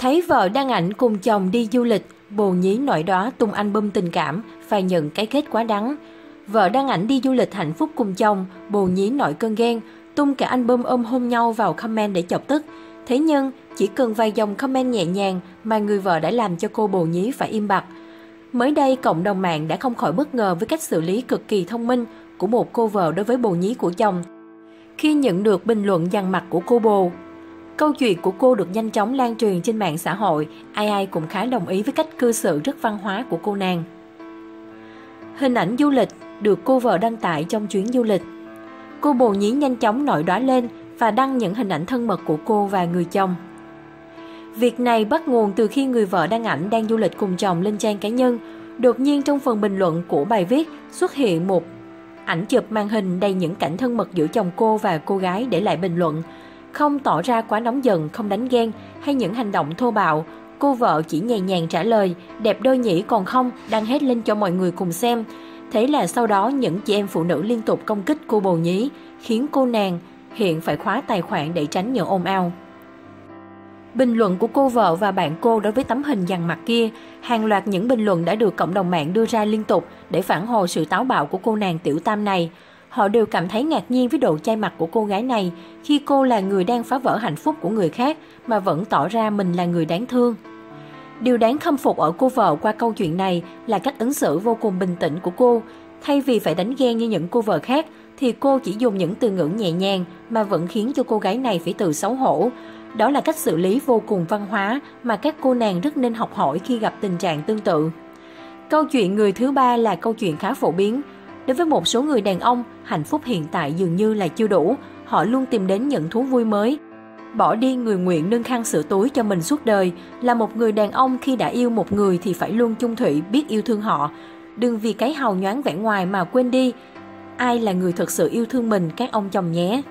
Thấy vợ đăng ảnh cùng chồng đi du lịch, bồ nhí nội đó tung album tình cảm, phải nhận cái kết quá đắng. Vợ đăng ảnh đi du lịch hạnh phúc cùng chồng, bồ nhí nội cơn ghen, tung cả album ôm hôn nhau vào comment để chọc tức. Thế nhưng, chỉ cần vài dòng comment nhẹ nhàng mà người vợ đã làm cho cô bồ nhí phải im bặt. Mới đây, cộng đồng mạng đã không khỏi bất ngờ với cách xử lý cực kỳ thông minh của một cô vợ đối với bồ nhí của chồng. Khi nhận được bình luận dằn mặt của cô bồ, câu chuyện của cô được nhanh chóng lan truyền trên mạng xã hội, ai ai cũng khá đồng ý với cách cư xử rất văn hóa của cô nàng. Hình ảnh du lịch được cô vợ đăng tải trong chuyến du lịch. Cô bồ nhí nhanh chóng nổi đoá lên và đăng những hình ảnh thân mật của cô và người chồng. Việc này bắt nguồn từ khi người vợ đăng ảnh đang du lịch cùng chồng lên trang cá nhân. Đột nhiên trong phần bình luận của bài viết xuất hiện một ảnh chụp màn hình đầy những cảnh thân mật giữa chồng cô và cô gái để lại bình luận. Không tỏ ra quá nóng giận, không đánh ghen hay những hành động thô bạo, cô vợ chỉ nhẹ nhàng trả lời, đẹp đôi nhỉ còn không, đăng hết lên cho mọi người cùng xem. Thế là sau đó những chị em phụ nữ liên tục công kích cô bồ nhí, khiến cô nàng hiện phải khóa tài khoản để tránh những ồn ào. Bình luận của cô vợ và bạn cô đối với tấm hình dằn mặt kia, hàng loạt những bình luận đã được cộng đồng mạng đưa ra liên tục để phản hồi sự táo bạo của cô nàng tiểu tam này. Họ đều cảm thấy ngạc nhiên với độ chai mặt của cô gái này khi cô là người đang phá vỡ hạnh phúc của người khác mà vẫn tỏ ra mình là người đáng thương. Điều đáng khâm phục ở cô vợ qua câu chuyện này là cách ứng xử vô cùng bình tĩnh của cô. Thay vì phải đánh ghen như những cô vợ khác, thì cô chỉ dùng những từ ngữ nhẹ nhàng mà vẫn khiến cho cô gái này phải tự xấu hổ. Đó là cách xử lý vô cùng văn hóa mà các cô nàng rất nên học hỏi khi gặp tình trạng tương tự. Câu chuyện người thứ ba là câu chuyện khá phổ biến. Đối với một số người đàn ông, hạnh phúc hiện tại dường như là chưa đủ, họ luôn tìm đến những thú vui mới. Bỏ đi người nguyện nâng khăn sửa túi cho mình suốt đời, là một người đàn ông khi đã yêu một người thì phải luôn chung thủy biết yêu thương họ. Đừng vì cái hào nhoáng vẻ ngoài mà quên đi ai là người thật sự yêu thương mình các ông chồng nhé.